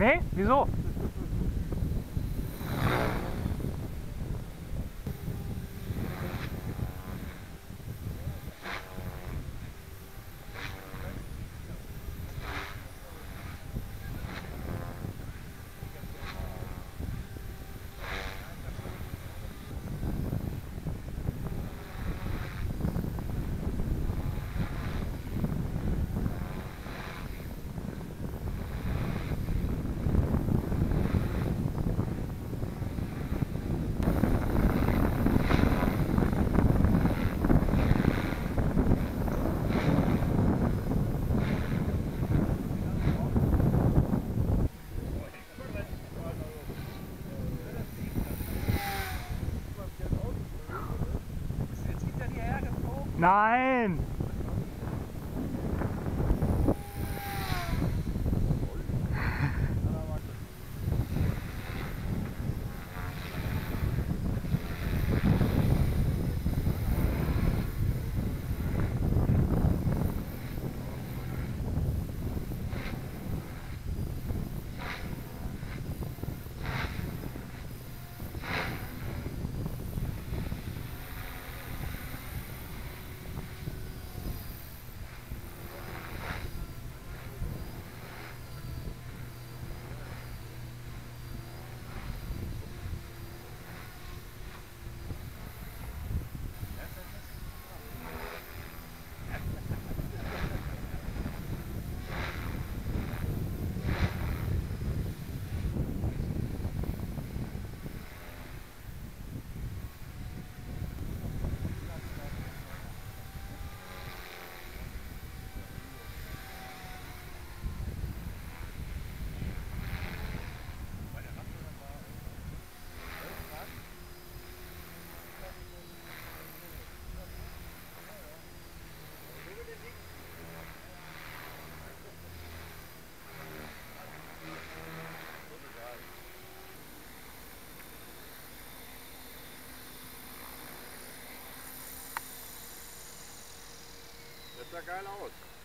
Nee? Wieso? Nein! sah geil aus.